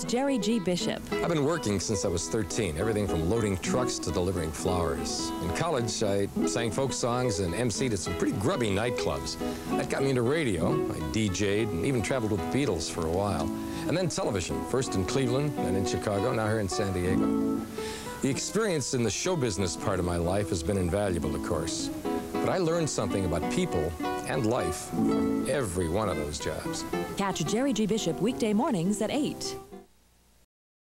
Jerry G. Bishop. I've been working since I was 13, everything from loading trucks to delivering flowers. In college, I sang folk songs and emceed at some pretty grubby nightclubs. That got me into radio. I DJ'd and even traveled with the Beatles for a while. And then television, first in Cleveland, then in Chicago, now here in San Diego. The experience in the show business part of my life has been invaluable, of course. But I learned something about people and life from every one of those jobs. Catch Jerry G. Bishop weekday mornings at 8.